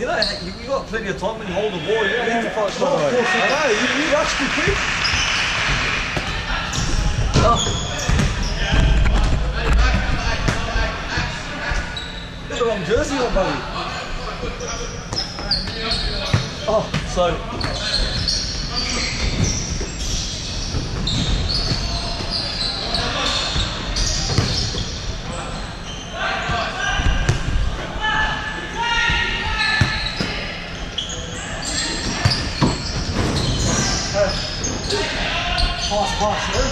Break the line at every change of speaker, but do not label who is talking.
you know, you, you got plenty of time when you hold the ball. You don't need to fight
Oh, of course you know. You, you too quick.
jersey on, buddy? Oh, so. Pass, pass, eh?